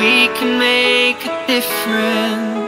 we can make a difference.